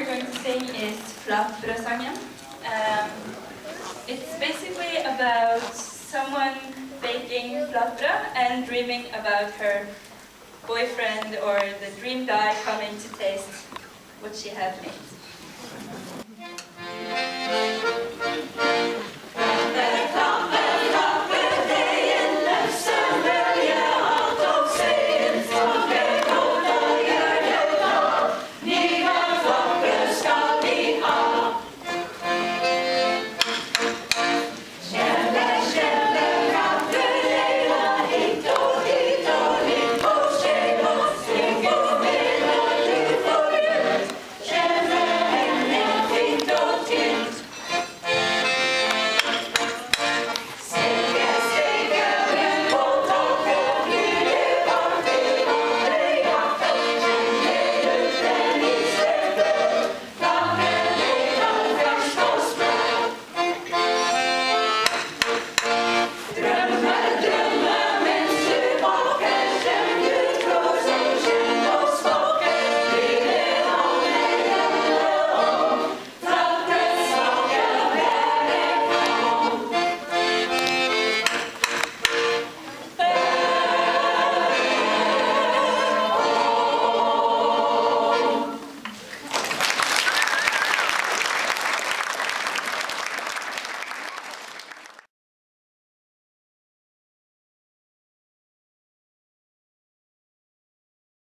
we're going to sing is Flatbrødsangen. Um, it's basically about someone baking flatbrød and dreaming about her boyfriend or the dream guy coming to taste what she had made.